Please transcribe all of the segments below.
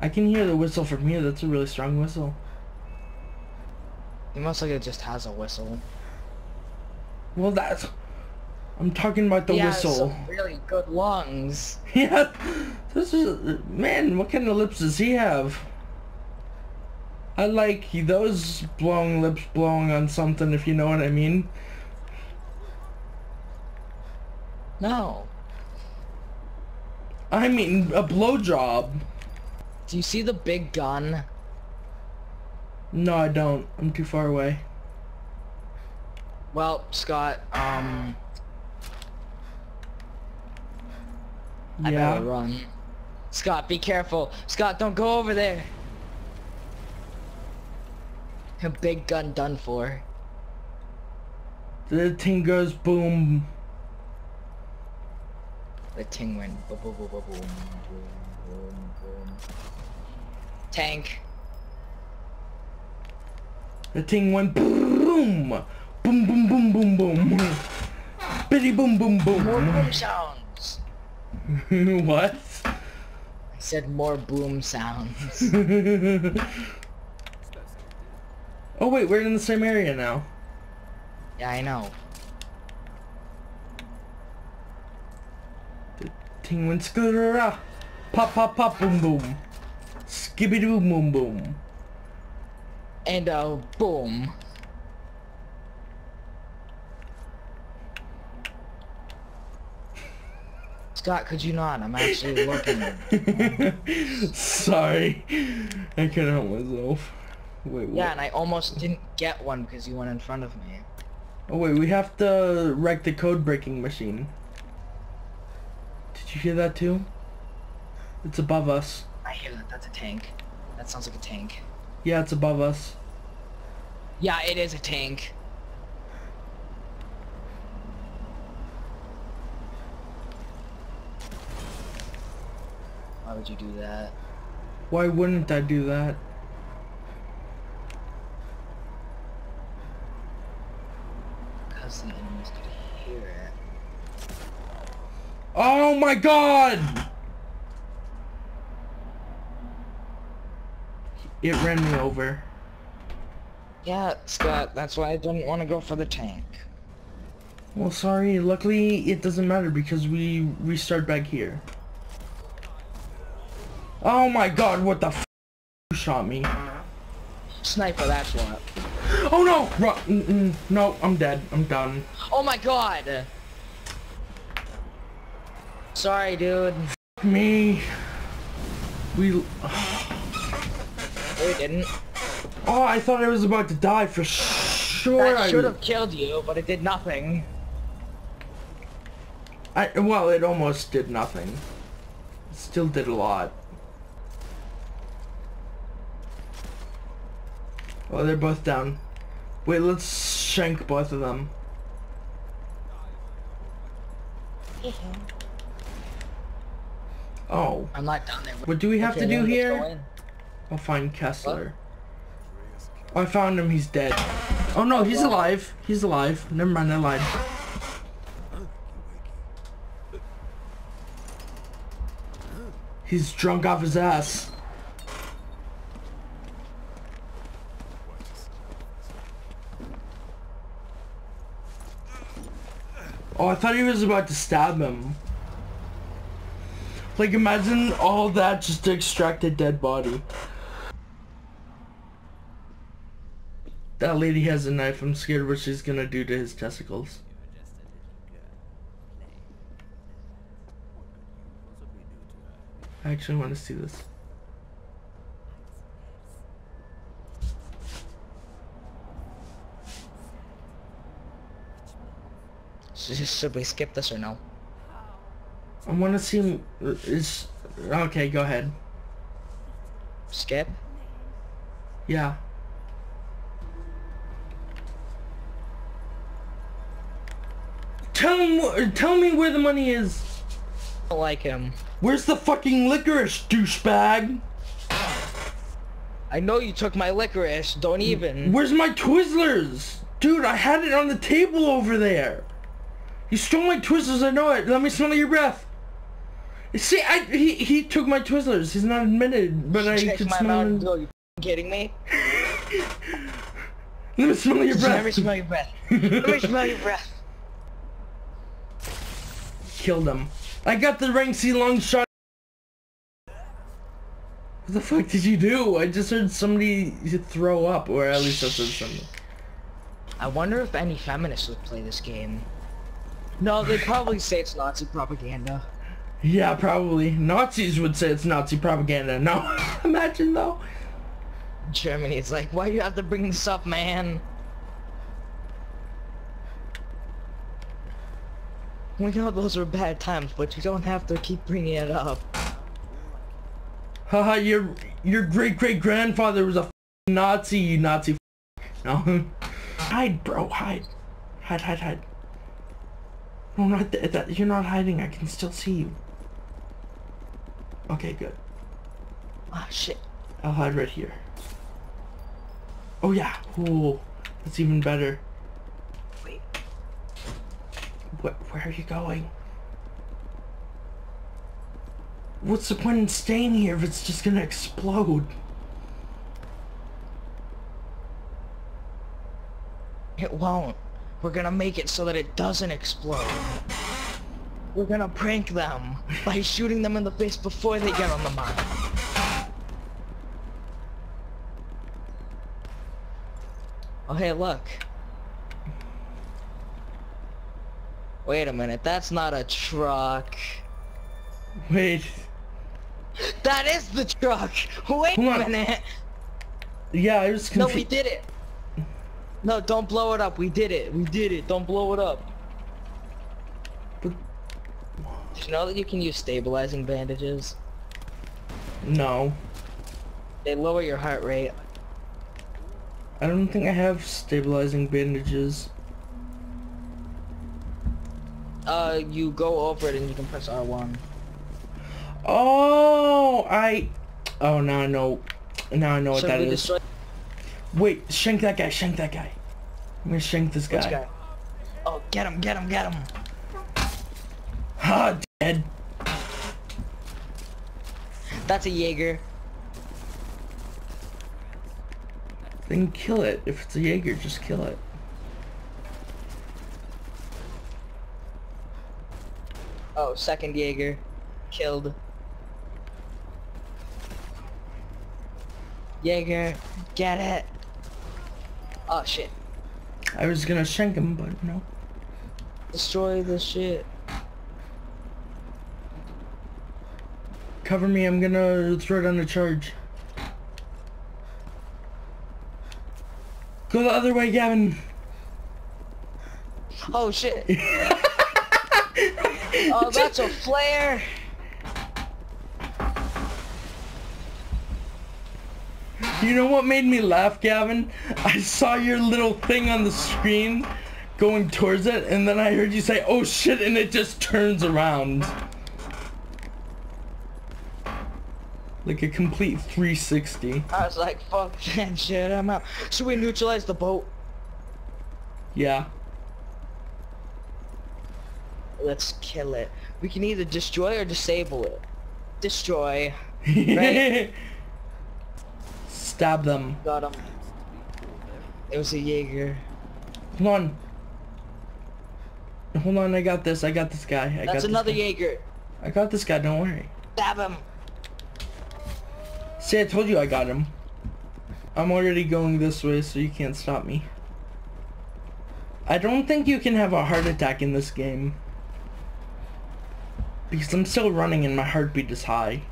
I can hear the whistle from here. That's a really strong whistle. He most likely just has a whistle. Well, that's... I'm talking about the he has whistle. some really good lungs. Yeah, this is... Man, what kind of lips does he have? I like those blowing lips blowing on something, if you know what I mean. No. I mean, a blowjob. Do you see the big gun? No, I don't. I'm too far away. Well, Scott, um, I yeah. better run. Scott, be careful. Scott, don't go over there. A big gun done for. The thing goes boom. The ting went boom, boom, boom, boom, boom. Tank. The thing went boom. Boom, boom, boom, boom, boom. Bitty boom, boom, boom. More boom sounds. what? I said more boom sounds. oh wait, we're in the same area now. yeah, I know. The ting went scooter Pop, pop, pop, boom, boom. Skibbity boom, boom, boom. And uh, boom. Scott, could you not? I'm actually looking. Sorry. I couldn't help myself. Wait, what? Yeah, and I almost didn't get one because you went in front of me. Oh wait, we have to wreck the code breaking machine. Did you hear that too? It's above us. I hear that. That's a tank. That sounds like a tank. Yeah, it's above us. Yeah, it is a tank. Why would you do that? Why wouldn't I do that? Because the enemies could hear it. Oh my god! It ran me over. Yeah, Scott, that's why I didn't want to go for the tank. Well, sorry. Luckily, it doesn't matter because we restart back here. Oh my god, what the f you shot me. Sniper, that's what. Oh no! Ru mm -mm. No, I'm dead. I'm done. Oh my god! Sorry, dude. Me. We... No, we didn't. Oh, I thought I was about to die for sure. That I- should have killed you, but it did nothing. I well, it almost did nothing. It still did a lot. Oh, they're both down. Wait, let's shank both of them. Oh, I'm not down there. what do we have Okay, to do then let's here? I'll find Kessler. Oh, I found him. He's dead. Oh no, he's alive. He's alive. Never mind, I lied. He's drunk off his ass. Oh, I thought he was about to stab him. Like, imagine all that just to extract a dead body. That lady has a knife. I'm scared what she's gonna do to his testicles. I actually want to see this. Should we skip this or no? I want to see. him- Is okay. Go ahead. Skip? Yeah. Tell him. Tell me where the money is. I don't like him. Where's the fucking licorice, douchebag? I know you took my licorice. Don't even. Where's my Twizzlers? Dude, I had it on the table over there. You stole my Twizzlers, I know it. Let me smell your breath. See, I he he took my Twizzlers. He's not admitted, but I can smell. mouth. Are you kidding me? Let me smell your breath. Let me smell your breath. Let me smell your breath. Killed him. I got the rank C long shot. What the fuck did you do? I just heard somebody throw up, or at least I heard something. I wonder if any feminists would play this game. No, they'd probably say it's Nazi propaganda. Yeah, probably. Nazis would say it's Nazi propaganda. No, imagine though. Germany is like, why do you have to bring this up, man? We know those were bad times, but you don't have to keep bringing it up. Haha, your your great great grandfather was a Nazi, you Nazi. f- No, hide, bro, hide, hide, hide, hide. No, not that. that. You're not hiding. I can still see you. Okay, good. Ah, shit. I'll hide right here. Oh yeah. Ooh, that's even better. Where, where are you going? What's the point in staying here if it's just gonna explode? It won't. We're gonna make it so that it doesn't explode. We're gonna prank them by shooting them in the face before they get on the mine. Oh hey, look. Wait a minute, that's not a truck. Wait. That is the truck! Wait a on. minute! Yeah, I was No, we did it! No, don't blow it up. We did it. We did it. Don't blow it up. But- Did you know that you can use stabilizing bandages? No. They lower your heart rate. I don't think I have stabilizing bandages. Uh, you go over it and you can press R1. Oh, I... Oh, now I know. Now I know what that destroy Wait, shank that guy, shank that guy. I'm gonna shank this guy. guy? Oh, get him, get him, get him! Ha, dead. That's a Jaeger. Then kill it. If it's a Jaeger, just kill it. Oh, second Jaeger. Killed. Jaeger, get it! Oh shit. I was gonna shank him, but no. Destroy the shit. Cover me, I'm gonna throw down a charge. Go the other way, Gavin. Oh shit. oh, that's a flare. You know what made me laugh, Gavin? I saw your little thing on the screen going towards it, and then I heard you say, oh shit, and it just turns around. Like a complete 360. I was like, fuck that shit, I'm out. Should we neutralize the boat? Yeah. Let's kill it. We can either destroy or disable it. Destroy. Right? Stab them. Got him. It was a Jaeger. Hold on. Hold on, I got this. I got this guy. I got That's another guy. Jaeger. I got this guy, don't worry. Stab him. See, I told you I got him. I'm already going this way, so you can't stop me. I don't think you can have a heart attack in this game. Because I'm still running and my heartbeat is high.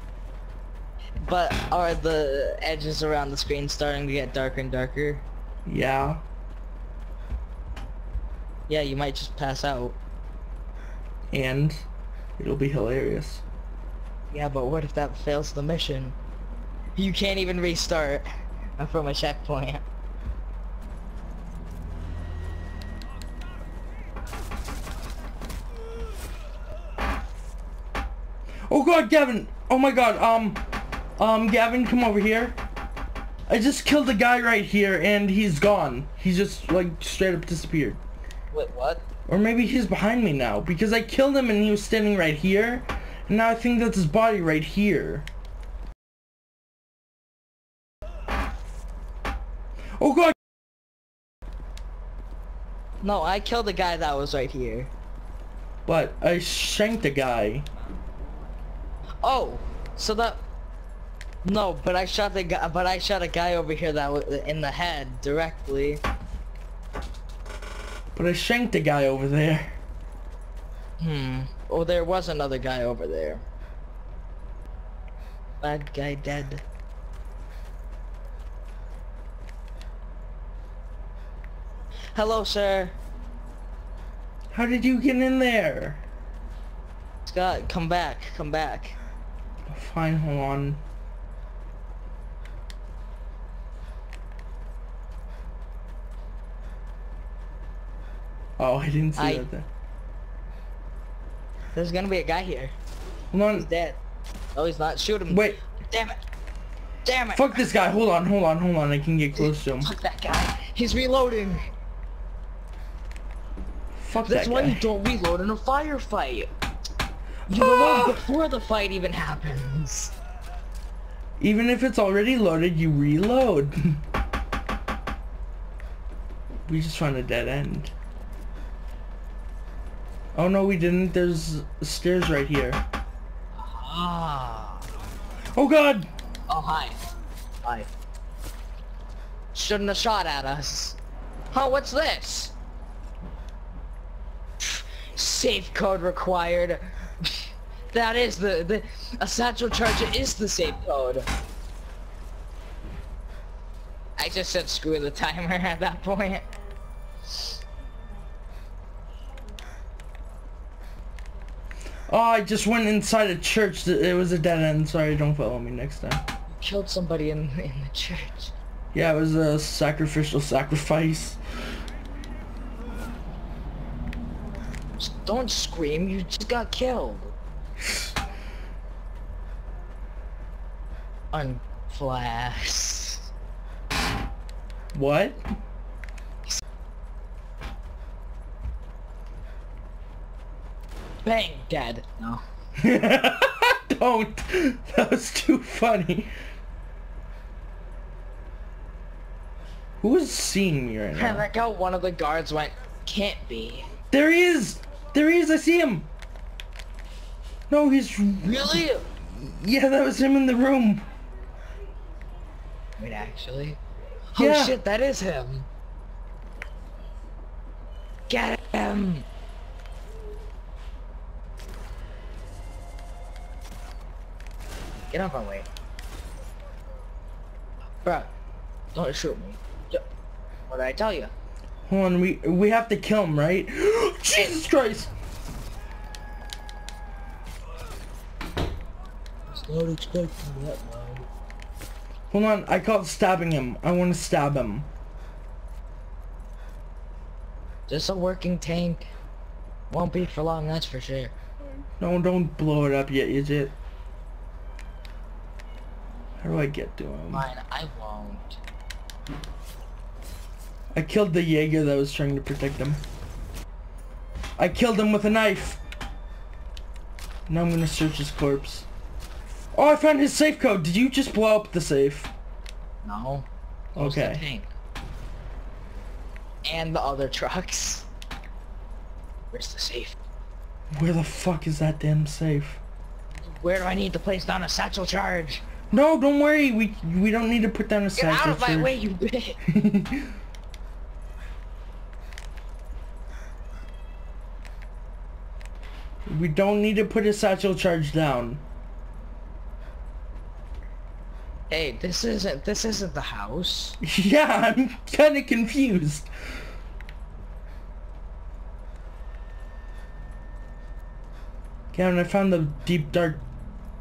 But are the edges around the screen starting to get darker and darker? Yeah. Yeah, you might just pass out. And it'll be hilarious. Yeah, but what if that fails the mission? You can't even restart from a checkpoint. Oh god, Gavin! Oh my god, um... Um, Gavin, come over here. I just killed a guy right here and he's gone. He's just, like, straight up disappeared. Wait, what? Or maybe he's behind me now because I killed him and he was standing right here And now I think that's his body right here. Oh god! No, I killed the guy that was right here. But I shanked a guy. Oh, so that. No, but I shot the guy. But I shot a guy over here that was in the head directly. But I shanked a guy over there. Hmm. Oh, there was another guy over there. Bad guy dead. Hello, sir. How did you get in there? Scott, come back. Come back. Fine, hold on. Oh, I didn't see I- that there. There's gonna be a guy here. Hold on. He's dead. No, he's not. Shoot him. Wait, Damn it. Damn it. fuck this guy. Hold on, hold on, hold on. I can get close to him. Fuck that guy. He's reloading. Fuck That's that why you don't reload in a firefight. You reload before the fight even happens. Even if it's already loaded, you reload. we just found a dead end. Oh no, we didn't. There's stairs right here. Ah. Oh god! Oh, hi. Hi. Shouldn't have shot at us. Huh, what's this? Safe code required. That is the, the, a satchel charger is the safe code. I just said screw the timer at that point. Oh, I just went inside a church. It was a dead end. Sorry, don't follow me next time. Killed somebody in, in the church. Yeah, it was a sacrificial sacrifice. Don't scream, you just got killed. Unflash. What? Bang, dead. No. don't! That was too funny. Who is seeing me right now? I like how one of the guards went, can't be. There he is! There he is! I see him! No, he's... Really? Yeah, that was him in the room. Wait, actually? Oh, yeah. Oh shit, that is him. Get him! Get off my way. Bruh, don't shoot me. What did I tell you? Hold on, we we have to kill him, right? Jesus Christ! Not expecting that now. Hold on, I call it stabbing him. I want to stab him. Just a working tank. Won't be for long, that's for sure. No, don't blow it up yet, is it? How do I get to him? Fine, I won't. I killed the Jaeger that was trying to protect him. I killed him with a knife. Now I'm gonna search his corpse. Oh, I found his safe code. Did you just blow up the safe? No. The Okay. tank. And the other trucks. Where's the safe? Where the fuck is that damn safe? Where do I need to place down a satchel charge? No, don't worry. We we don't need to put down a Get out of my way, you bitch! we don't need to put a satchel charge down. Hey, this isn't this isn't the house. yeah, I'm kind of confused. Kevin, I found the deep dark.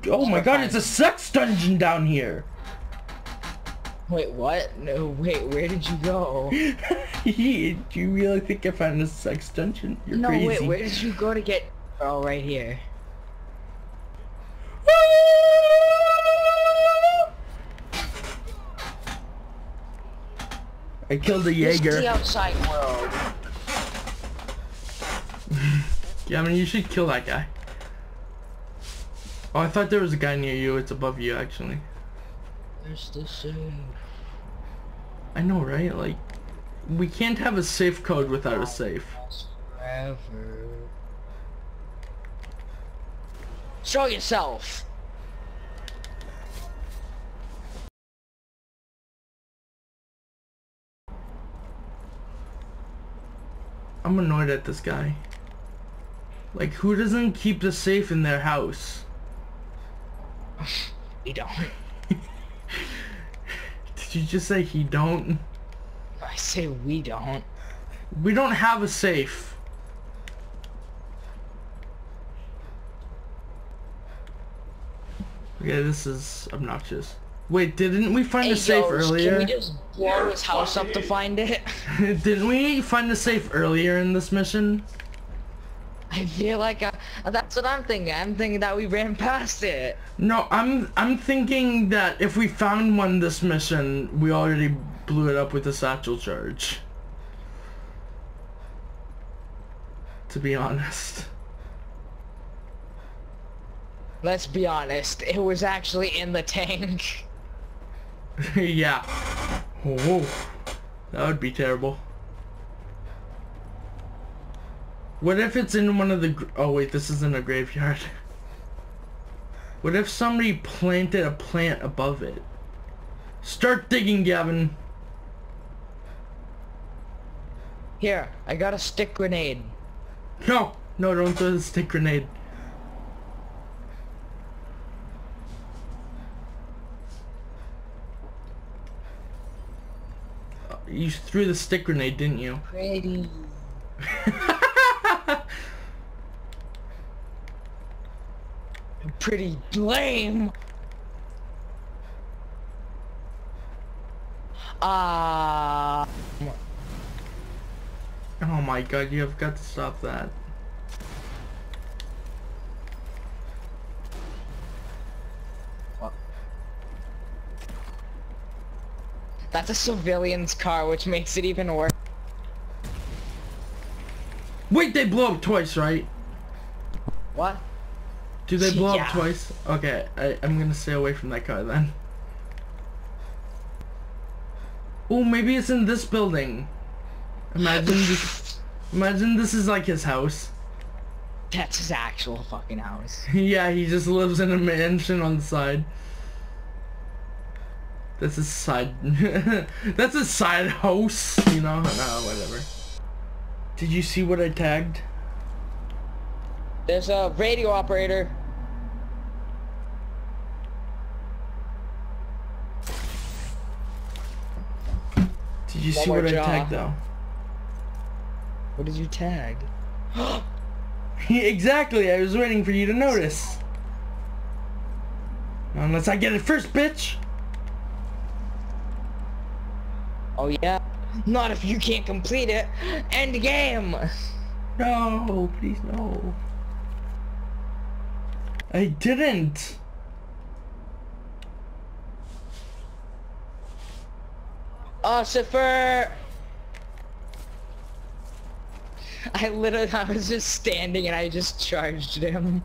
Oh my god, it's a sex dungeon down here. Wait, what? No, wait, where did you go? Do you really think I found a sex dungeon? You're no, crazy. wait, where did you go to get... Oh, right here. I killed a This is the Jaeger. outside world. Yeah, I mean, you should kill that guy. Oh, I thought there was a guy near you. It's above you, actually. Where's the safe? I know, right? Like, we can't have a safe code without a safe. Forever. Show yourself. I'm annoyed at this guy. Like, who doesn't keep the safe in their house? We don't. Did you just say he don't? I say we don't. We don't have a safe. Okay, this is obnoxious. Wait, didn't we find Hey, a safe yo, earlier? Can we just blow his house up to find it? didn't we find a safe earlier in this mission? I feel like uh, that's what I'm thinking. I'm thinking that we ran past it. No, I'm I'm thinking that if we found one this mission, we already blew it up with a satchel charge. To be honest. Let's be honest. It was actually in the tank. yeah. Oh, that would be terrible. What if it's in one of the... gr- Oh wait, this isn't a graveyard. What if somebody planted a plant above it? Start digging, Gavin. Here, I got a stick grenade. No, no, don't throw the stick grenade. You threw the stick grenade, didn't you? Pretty. Pretty lame. Ah. Oh my god, you have got to stop that. That's a civilian's car, which makes it even worse. Wait, they blow up twice, right? What? Do they blow Yeah. up twice? Okay, I, I'm gonna stay away from that car then. Oh, maybe it's in this building. Imagine this. Imagine this is like his house. That's his actual fucking house. yeah, he just lives in a mansion on the side. That's a side. That's a side house. You know? No, whatever. Did you see what I tagged? There's a radio operator. Did you One see what I tagged though? What did you tag? exactly, I was waiting for you to notice. Unless I get it first, bitch! Oh yeah? Not if you can't complete it. End game. No, please no. I didn't. Ossifer! I literally, I was just standing and I just charged him.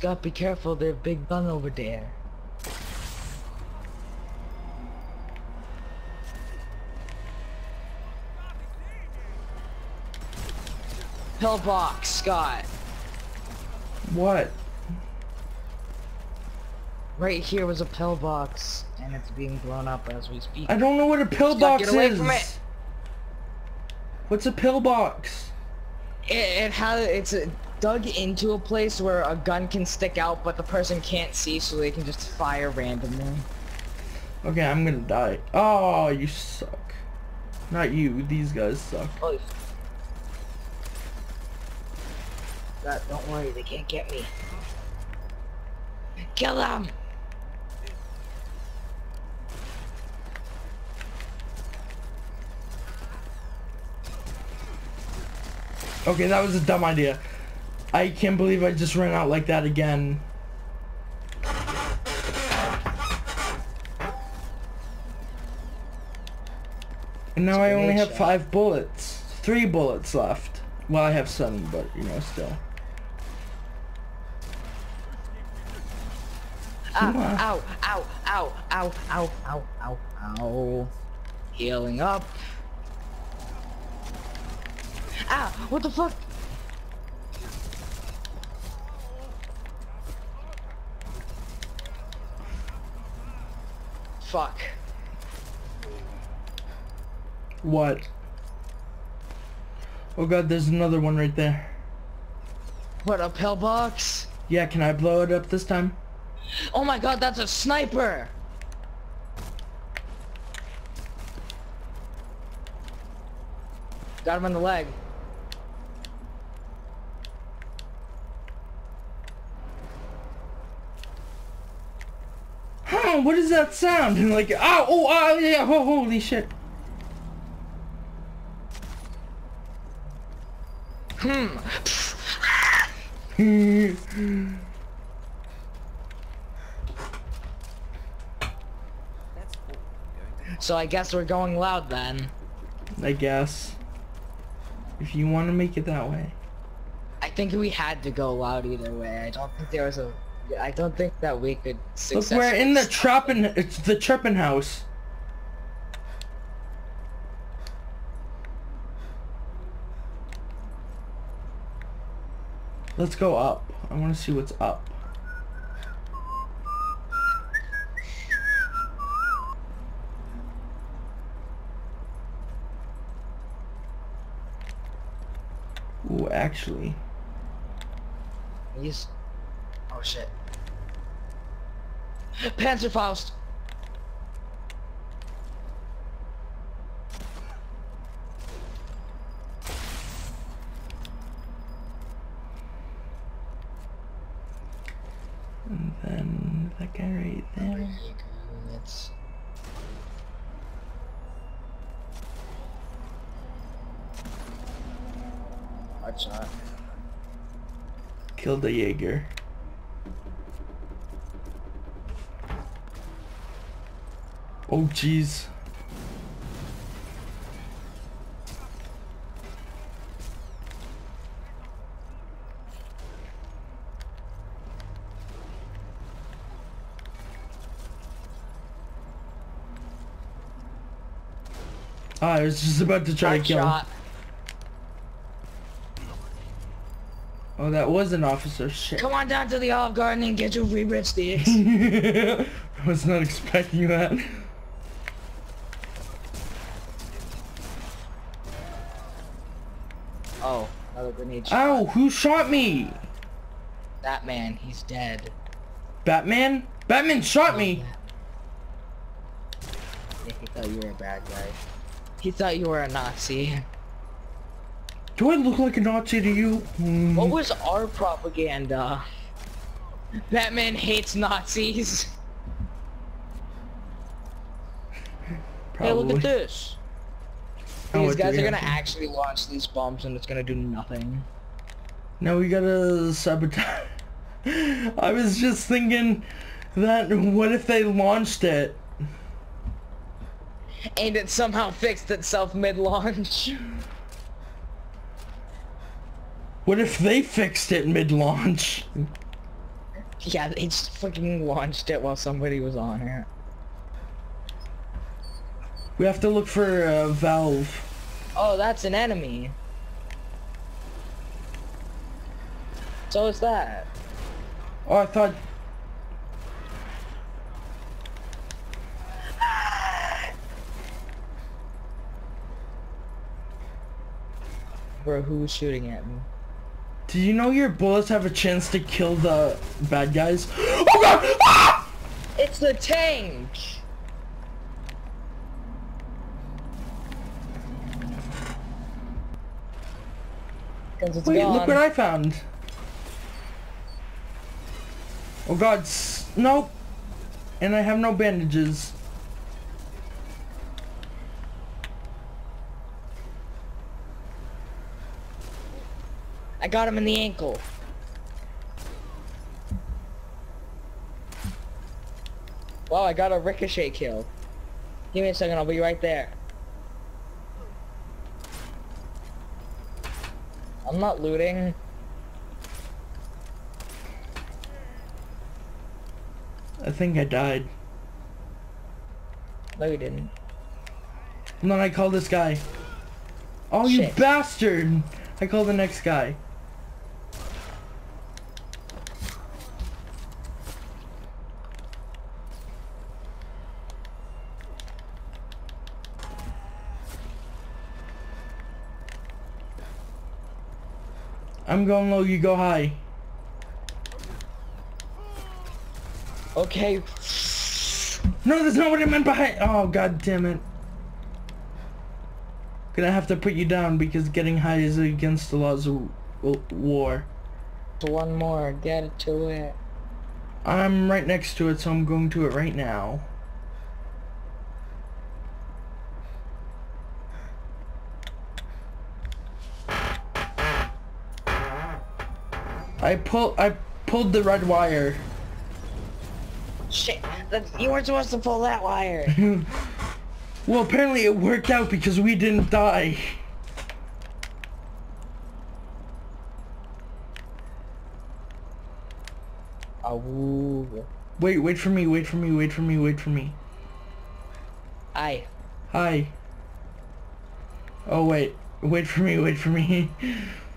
Gotta be careful, there's a big gun over there. Pillbox, Scott. What? Right here was a pillbox, and it's being blown up as we speak. I don't know what a pillbox get away is. from it. What's a pillbox? It, it has it's uh, dug into a place where a gun can stick out, but the person can't see, so they can just fire randomly. Okay, I'm gonna die. Oh, you suck. Not you, these guys suck. Oh. God, don't worry, they can't get me. Kill them! Okay, that was a dumb idea. I can't believe I just ran out like that again. And now I only have five bullets. Three bullets left. Well, I have seven, but you know, still. Ah, ow, ow, ow, ow, ow, ow, ow, ow. Healing up. Ah, what the fuck? Fuck. What? Oh god, there's another one right there. What, a pillbox? Yeah, can I blow it up this time? Oh my god, that's a sniper! Got him in the leg. Huh, what is that sound? Like, oh, oh, oh, yeah, oh, holy shit. Hmm. So I guess we're going loud then. I guess. If you want to make it that way. I think we had to go loud either way. I don't think there was a. I don't think that we could. Look, we're in the trapping, it's the tripping house. Let's go up. I want to see what's up. Ooh, actually. He's. Oh shit. Panzerfaust. And then that guy right there. That's. Hard shot. Killed the Jaeger. Oh jeez. Ah, I was just about to try to kill him. Oh, that was an officer. Shit. Come on down to the Olive Garden and get your free breadsticks. I was not expecting that. oh, another grenade shot. Ow, who shot me? Batman, he's dead. Batman? Batman shot me! Yeah, he thought you were a bad guy. He thought you were a Nazi. Do I look like a Nazi to you? Hmm. What was our propaganda? Batman hates Nazis. Hey, look at this. These guys are gonna actually launch these bombs and it's gonna do nothing. Now we gotta sabotage. I was just thinking that what if they launched it? And it somehow fixed itself mid-launch. What if they fixed it mid-launch? yeah, they just fucking launched it while somebody was on it. We have to look for a valve. Oh, that's an enemy. So is that. Oh, I thought... Bro, who was shooting at me? Do you know your bullets have a chance to kill the bad guys? Oh god! Ah! It's the tank! It's Wait, gone. look what I found. Oh god, s- nope. And I have no bandages. I got him in the ankle. Wow, I got a ricochet kill. Give me a second, I'll be right there. I'm not looting. I think I died. No, you didn't. And then I call this guy. Oh, you bastard! I call the next guy. I'm going low, you go high. Okay. No, that's not what I meant by. Oh, god damn it. Gonna have to put you down because getting high is against the laws of war. One more. Get to it. I'm right next to it, so I'm going to it right now. I pull I pulled the red wire. Shit. You weren't supposed to pull that wire. Well, apparently it worked out because we didn't die. Awoo. Wait, wait for me, wait for me, wait for me, wait for me. Aye. Hi. Oh wait, wait for me, wait for me.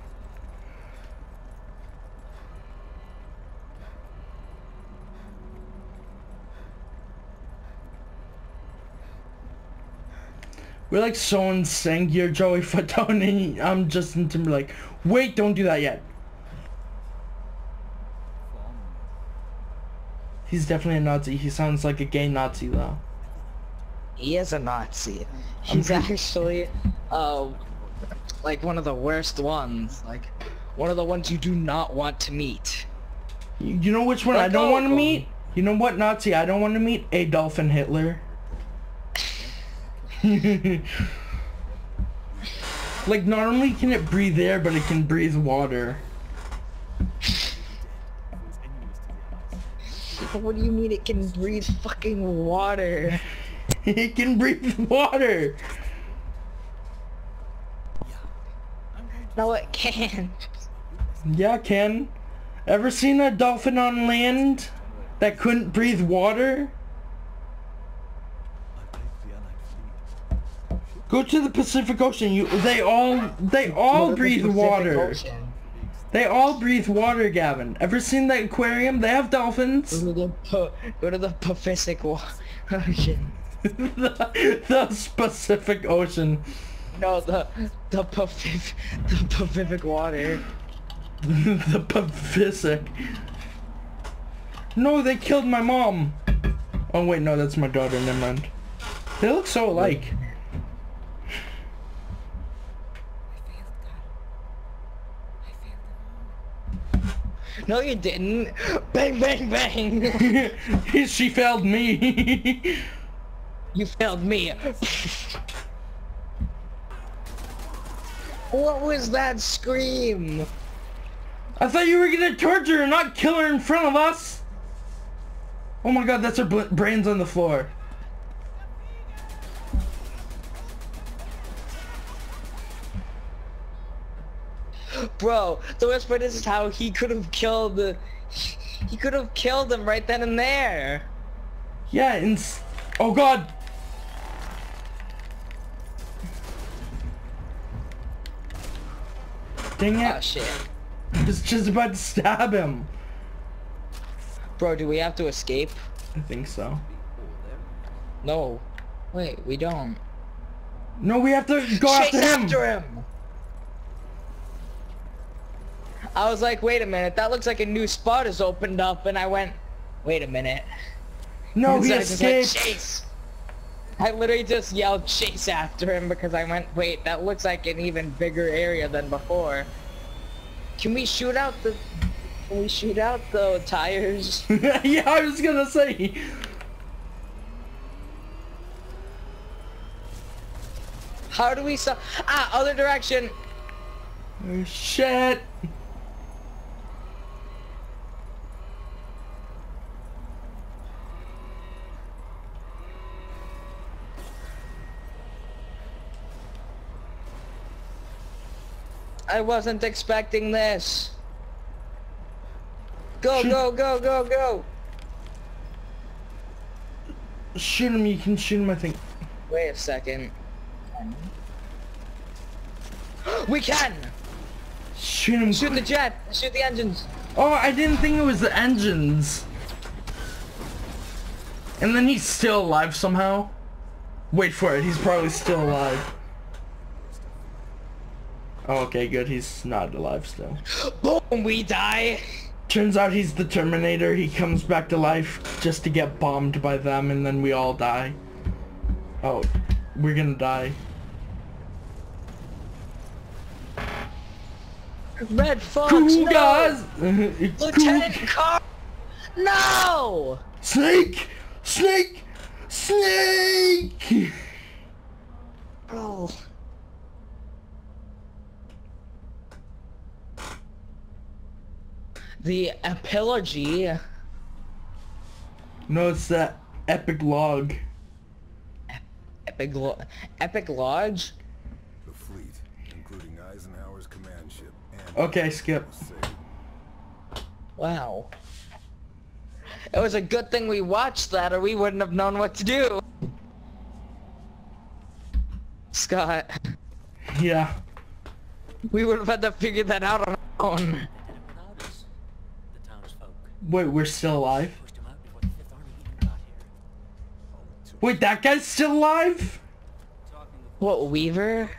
We're like so in sync. You're Joey Fatone. I'm Justin Timberlake. Wait, don't do that yet. He's definitely a Nazi. He sounds like a gay Nazi though. He is a Nazi. He's actually, uh, like one of the worst ones. Like, one of the ones you do not want to meet. You you know which one Let I don't go want to meet? You know what Nazi I don't want to meet? Adolf and Hitler. like not only can it breathe air, but it can breathe water. What do you mean it can breathe fucking water? it can breathe water. No, it can't. Yeah, Ken. Ever seen a dolphin on land that couldn't breathe water? Go to the Pacific Ocean. You they all they all Go to the breathe water. Ocean. They all breathe water, Gavin. Ever seen the aquarium? They have dolphins. Go to the, go to the Pacific Ocean. the, the Pacific Ocean. No, the the Pacific the Pacific water. the Pacific. No, they killed my mom. Oh wait, no, that's my daughter. Never mind. They look so alike. No, you didn't. Bang, bang, bang. she failed me. you failed me. what was that scream? I thought you were gonna torture her, not kill her in front of us. Oh my god, that's her brains on the floor. Bro, the worst part is how he could have killed the. He could have killed him right then and there. Yeah, and oh god. Dang Oh it! shit. I was just about to stab him. Bro, do we have to escape? I think so. No. Wait, we don't. No, we have to go Chase after him. after him! I was like, wait a minute, that looks like a new spot has opened up, and I went, wait a minute. No, he so I just went, escaped. chase! I literally just yelled chase after him because I went, wait, that looks like an even bigger area than before. Can we shoot out the... Can we shoot out the tires? yeah, I was gonna say. How do we stop? Ah, other direction! Oh, shit. I wasn't expecting this. Go, Shoot. go, go, go, go. Shoot him, you can shoot him, I think. Wait a second. We can! Shoot him. Shoot the jet! Shoot the engines! Oh, I didn't think it was the engines. And then he's still alive somehow. Wait for it, he's probably still alive. Oh, okay, good, he's not alive still. Boom! We die! Turns out he's the Terminator, he comes back to life just to get bombed by them and then we all die. Oh, we're gonna die. Red Fox! Cool no! guys! Lieutenant Cool- Carl! No! Snake! Snake! Snake! Oh. The epilogy. No, it's that epic log. Epic, log. Epic Lodge? The fleet, including Eisenhower's command ship and Okay, skip. Wow. It was a good thing we watched that or we wouldn't have known what to do. Scott, Yeah. we would have had to figure that out on our own. And it without us, the townsfolk Wait, we're still alive? pushed him out before the Fifth Army even got here. Wait, that guy's still alive? What, Weaver?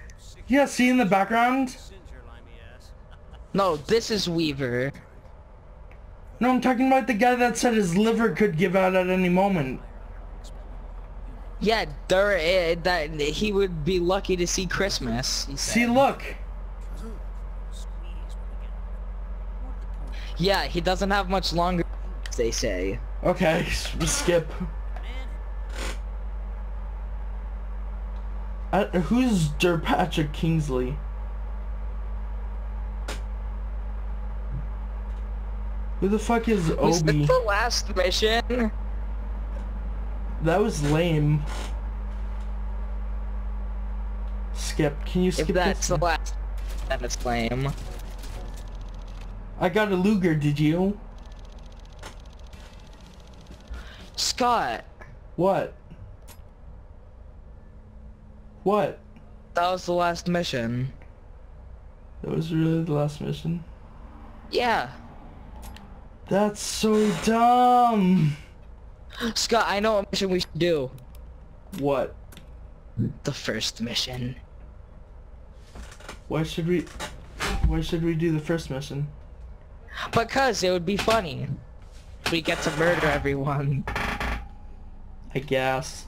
Yeah, see in the background? No, this is Weaver. No, I'm talking about the guy that said his liver could give out at any moment. Yeah, there, uh, that he would be lucky to see Christmas. See, look. Yeah, he doesn't have much longer. They say. Okay, skip. Uh, who's Der Patrick Kingsley? Who the fuck is Was Obi? this the last mission? That was lame. Skip. Can you skip? If that's this? the last, then it's lame. I got a Luger, did you? Scott, What? What? that was the last mission. That was really the last mission? Yeah. That's so dumb! Scott, I know what mission we should do. What? The first mission. Why should we... Why should we do the first mission? Because it would be funny. We get to murder everyone. I guess.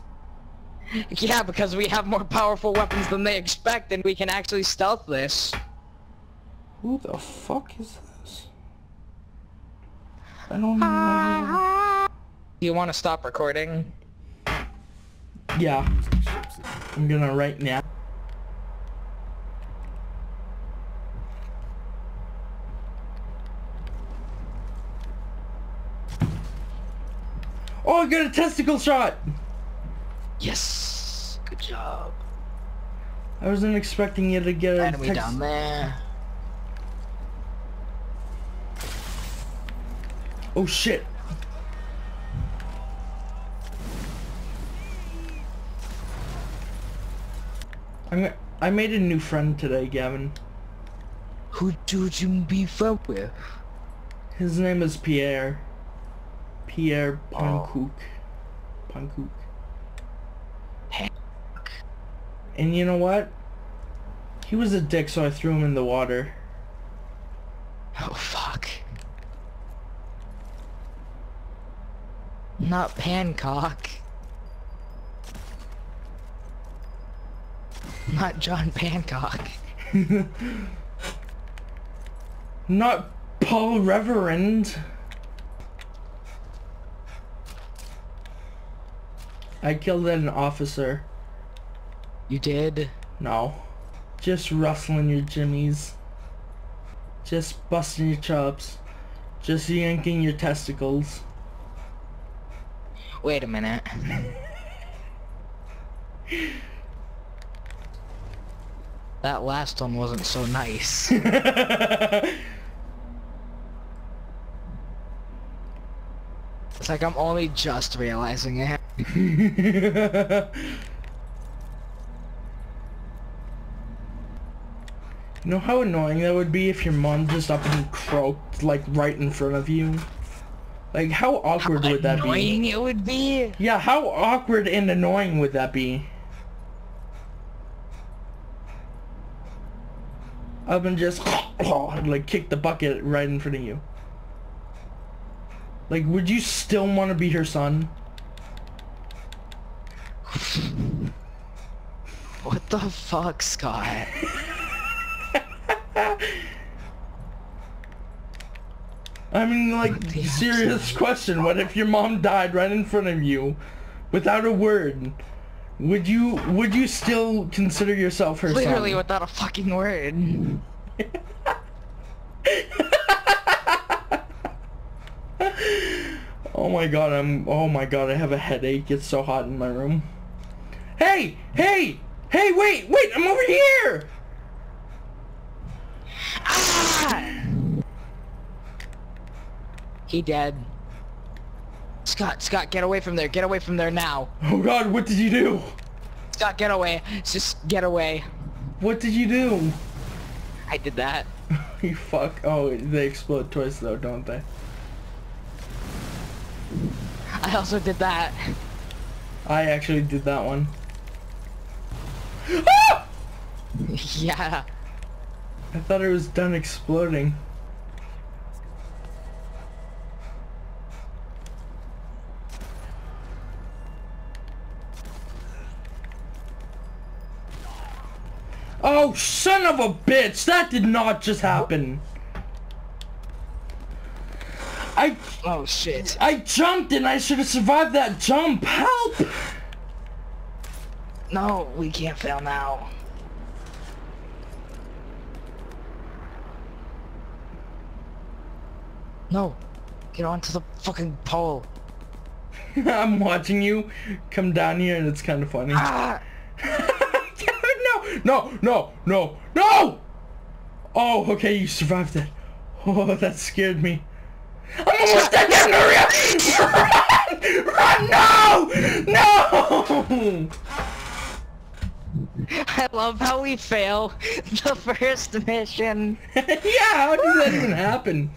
Yeah, because we have more powerful weapons than they expect and we can actually stealth this. Who the fuck is this? I don't know. Do you want to stop recording? Yeah, Using ships as I'm gonna right now. Oh, I got a testicle shot! Yes. Good job. I wasn't expecting you to get a Enemy down there. Oh shit! I'm, I made a new friend today, Gavin. Who do you be friend with? His name is Pierre. Pierre Oh. Pankouk. Pankouk. Heck. And you know what? He was a dick, so I threw him in the water. Oh fuck. Not Pancock. Not John Pancock. Not Paul Reverend. I killed an officer. You did? No. Just rustling your jimmies. Just busting your chops. Just yanking your testicles. Wait a minute. That last one wasn't so nice. it's like I'm only just realizing it. You know how annoying that would be if your mom just up and croaked like right in front of you? Like how awkward would that be? Annoying it would be. Yeah, how awkward and annoying would that be? Up and just like kick the bucket right in front of you. Like, would you still want to be her son? The fuck, Scott? I mean, like, serious question. What if your mom died right in front of you, without a word? Would you would you still consider yourself her Literally son? without a fucking word. Oh my god, I'm. Oh my god, I have a headache. It's so hot in my room. Hey, hey, hey! Wait, wait! I'm over here. Ah! He dead. Scott, Scott, get away from there. Get away from there now. Oh god, what did you do? Scott, get away. Just get away. What did you do? I did that. you fuck. Oh, they explode twice though, don't they? I also did that. I actually did that one. Ah! yeah. I thought it was done exploding. Oh, son of a bitch! That did not just happen. I Oh shit. I jumped and I should have survived that jump. Help! No, we can't fail now. No. Get onto the fucking pole. I'm watching you come down here and it's kind of funny. Ah! no, no, no, no, no! Oh, okay, you survived it. Oh, that scared me. I'm almost dead, Captain Run! Run! No! No! I love how we fail the first mission. yeah, how did that even happen?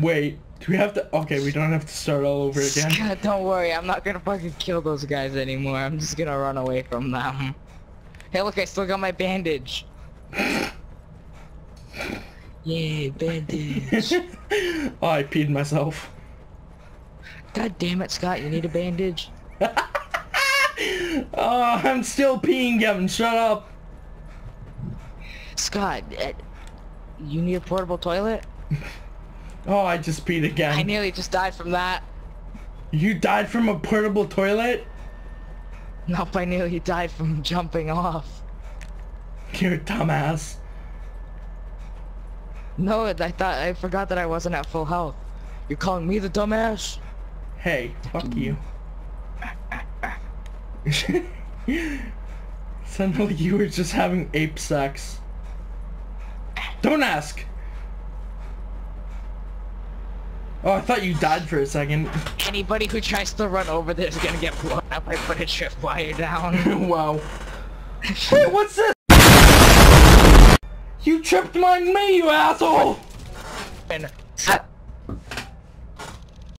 Wait, do we have to? Okay, we don't have to start all over again. God, don't worry, I'm not gonna fucking kill those guys anymore. I'm just gonna run away from them. Hey, look, I still got my bandage. Yay, bandage. oh, I peed myself. God damn it, Scott, you need a bandage? Oh, I'm still peeing, Kevin. Shut up. Scott, eh, you need a portable toilet? Oh, I just peed again. I nearly just died from that. You died from a portable toilet? Nope, I nearly died from jumping off. You're a dumbass. No, I thought I forgot that I wasn't at full health. You're calling me the dumbass? Hey, fuck you. Sounded like you were just having ape sex. Don't ask. Oh, I thought you died for a second. Anybody who tries to run over there is gonna get blown up. I put a tripwire down. wow. Wait, what's this? You tripped my me, you asshole! And